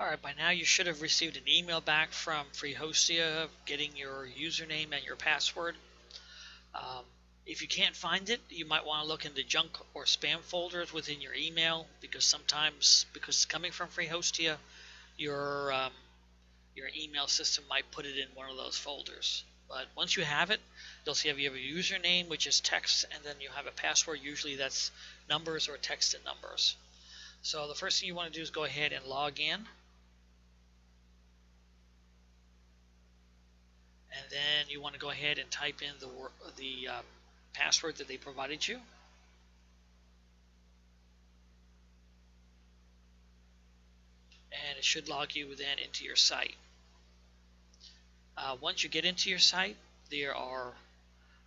Alright, by now you should have received an email back from FreeHostia getting your username and your password. Um, if you can't find it, you might want to look in the junk or spam folders within your email because sometimes, because it's coming from FreeHostia, your um, your email system might put it in one of those folders. But once you have it, you'll see you have a username, which is text, and then you have a password. Usually that's numbers or text and numbers. So the first thing you want to do is go ahead and log in. And then you want to go ahead and type in the, the uh, password that they provided you. And it should log you then into your site. Uh, once you get into your site, there are,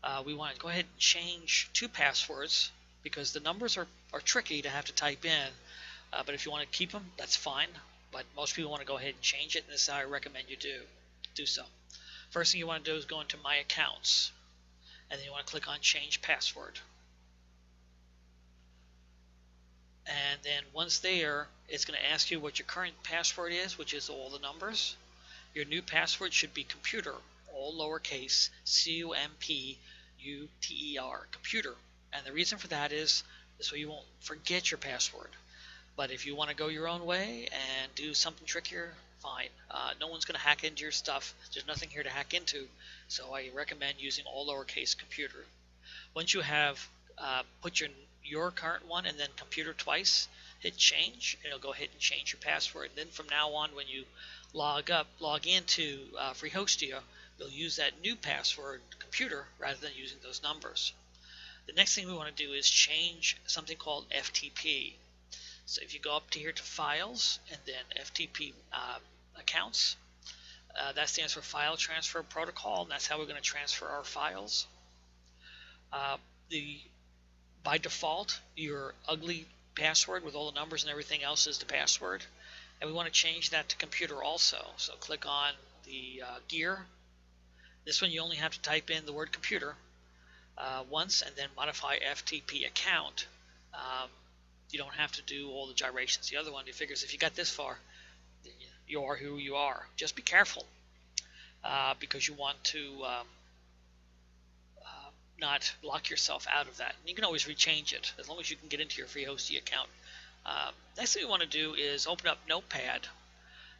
uh, we want to go ahead and change two passwords because the numbers are, are tricky to have to type in. Uh, but if you want to keep them, that's fine. But most people want to go ahead and change it, and this is how I recommend you do, do so. First thing you want to do is go into My Accounts, and then you want to click on Change Password. And then once there, it's going to ask you what your current password is, which is all the numbers. Your new password should be computer, all lowercase, C-U-M-P-U-T-E-R, computer. And the reason for that is way you won't forget your password. But if you want to go your own way and do something trickier, fine. Uh, no one's going to hack into your stuff. There's nothing here to hack into. So I recommend using all lowercase computer. Once you have uh, put your your current one and then computer twice, hit change, and it'll go ahead and change your password. And then from now on, when you log up, log into uh, FreeHostia, you'll use that new password computer rather than using those numbers. The next thing we want to do is change something called FTP. So if you go up to here to Files and then FTP uh, Accounts, uh, that stands for File Transfer Protocol, and that's how we're going to transfer our files. Uh, the by default, your ugly password with all the numbers and everything else is the password and we want to change that to computer also. So click on the uh, gear. This one you only have to type in the word computer uh, once and then modify FTP account. Um, you don't have to do all the gyrations. The other one, it figures if you got this far, you are who you are. Just be careful uh, because you want to um, uh, not lock yourself out of that. And you can always rechange it as long as you can get into your FreeHostia account um, next thing we want to do is open up Notepad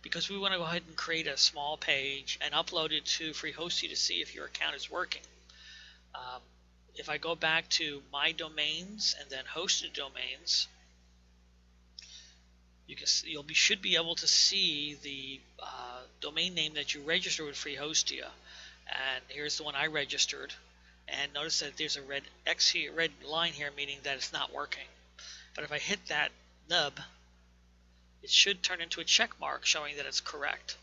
because we want to go ahead and create a small page and upload it to FreeHostia to see if your account is working. Um, if I go back to My Domains and then Hosted Domains, you can you'll be should be able to see the uh, domain name that you registered with FreeHostia. And here's the one I registered. And notice that there's a red X here, red line here, meaning that it's not working. But if I hit that nub, it should turn into a check mark showing that it's correct.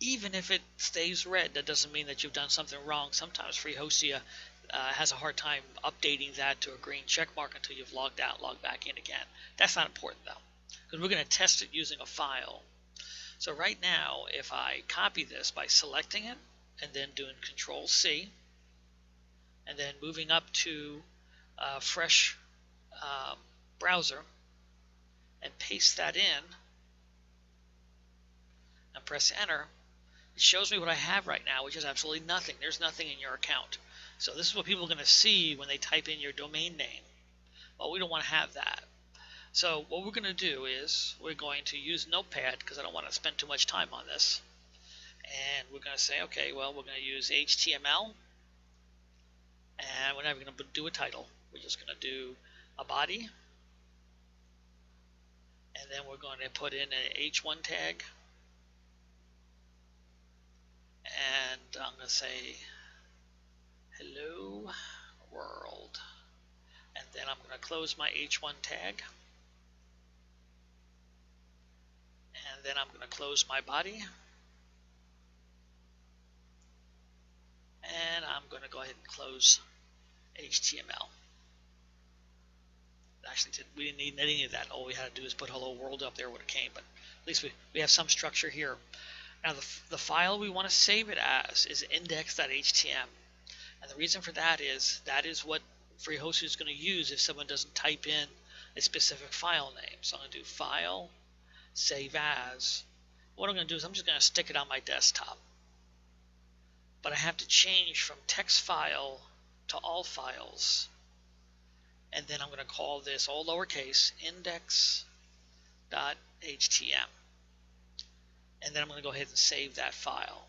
Even if it stays red, that doesn't mean that you've done something wrong. Sometimes FreeHostia uh, has a hard time updating that to a green check mark until you've logged out, logged back in again. That's not important though, because we're going to test it using a file. So right now, if I copy this by selecting it and then doing Control C, and then moving up to uh, fresh um, browser, and paste that in and press enter, it shows me what I have right now, which is absolutely nothing. There's nothing in your account. So this is what people are going to see when they type in your domain name. Well, we don't want to have that. So what we're going to do is we're going to use Notepad because I don't want to spend too much time on this. And we're going to say, okay, well, we're going to use HTML. And we're never going to do a title. We're just going to do a body and then we're going to put in an H1 tag and I'm going to say hello world and then I'm going to close my H1 tag and then I'm going to close my body and I'm going to go ahead and close HTML actually we didn't need any of that. All we had to do is put hello world up there when it came, but at least we, we have some structure here. Now the, the file we want to save it as is index.htm. And the reason for that is that is what FreeHostia is going to use if someone doesn't type in a specific file name. So I'm going to do file, save as. What I'm going to do is I'm just going to stick it on my desktop. But I have to change from text file to all files. And then I'm going to call this all lowercase index.htm. And then I'm going to go ahead and save that file.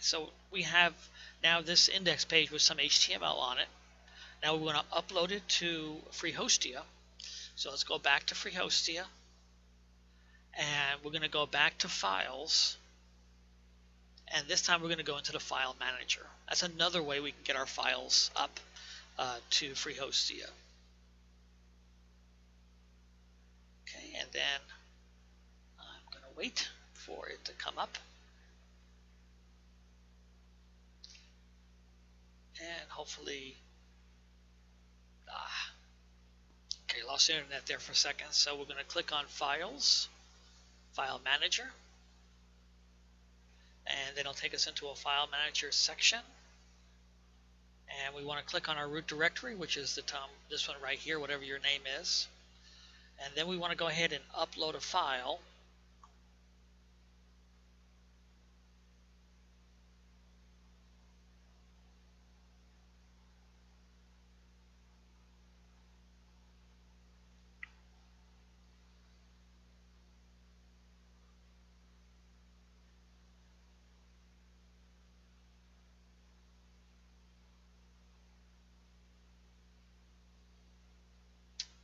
So we have now this index page with some HTML on it. Now we want to upload it to FreeHostia. So let's go back to FreeHostia. We're going to go back to Files. And this time we're going to go into the File Manager. That's another way we can get our files up uh, to FreeHostia. Okay, and then I'm going to wait for it to come up. And hopefully Ah. Okay, lost internet there for a second. So we're going to click on Files, File Manager, and then it'll take us into a File Manager section. And we want to click on our root directory, which is the tom, this one right here, whatever your name is. And then we want to go ahead and upload a file.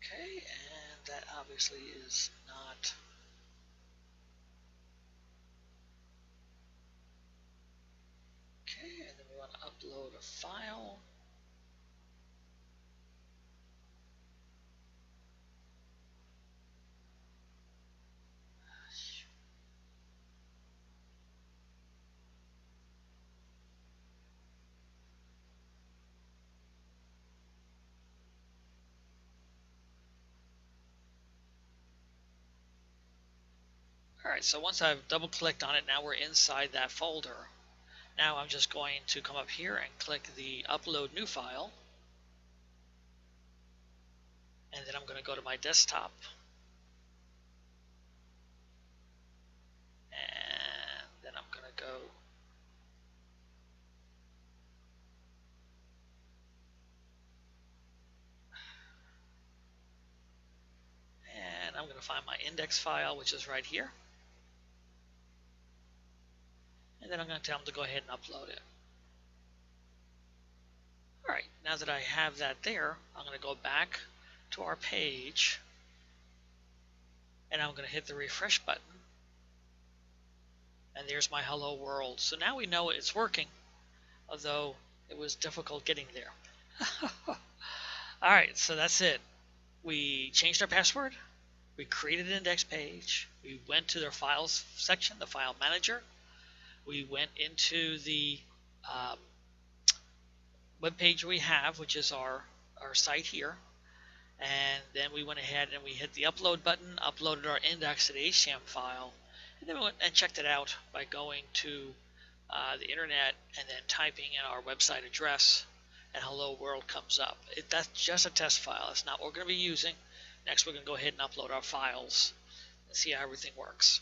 Okay, and that obviously is not Okay, and then we want to upload a file. Alright, so once I've double clicked on it, now we're inside that folder. Now I'm just going to come up here and click the upload new file. And then I'm going to go to my desktop. And then I'm going to go and I'm going to find my index file, which is right here and then I'm going to tell them to go ahead and upload it. Alright, now that I have that there, I'm going to go back to our page and I'm going to hit the refresh button and there's my hello world. So now we know it's working, although it was difficult getting there. Alright, so that's it. We changed our password, we created an index page, we went to their files section, the file manager, we went into the um, web page we have, which is our, our site here, and then we went ahead and we hit the upload button, uploaded our index.htm file, and then we went and checked it out by going to uh, the internet and then typing in our website address, and hello world comes up. It, that's just a test file. It's not what we're going to be using. Next, we're going to go ahead and upload our files and see how everything works.